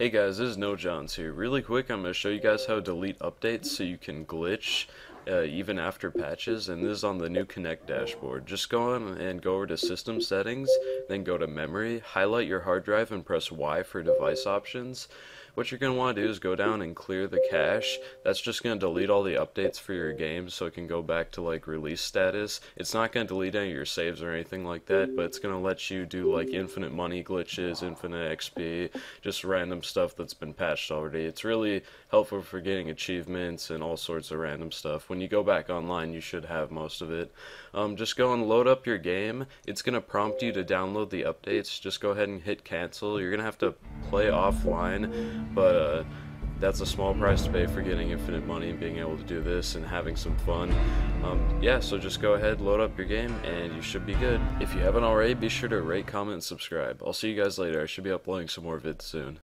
Hey guys, this is No Johns here. Really quick, I'm going to show you guys how to delete updates so you can glitch uh, even after patches, and this is on the new Kinect dashboard. Just go on and go over to System Settings, then go to Memory, highlight your hard drive, and press Y for device options. What you're going to want to do is go down and clear the cache. That's just going to delete all the updates for your game so it can go back to like release status. It's not going to delete any of your saves or anything like that, but it's going to let you do like infinite money glitches, infinite XP, just random stuff that's been patched already. It's really helpful for getting achievements and all sorts of random stuff. When you go back online, you should have most of it. Um, just go and load up your game. It's going to prompt you to download the updates. Just go ahead and hit cancel. You're going to have to play offline but uh, that's a small price to pay for getting infinite money and being able to do this and having some fun. Um, yeah, so just go ahead, load up your game, and you should be good. If you haven't already, be sure to rate, comment, and subscribe. I'll see you guys later. I should be uploading some more vids soon.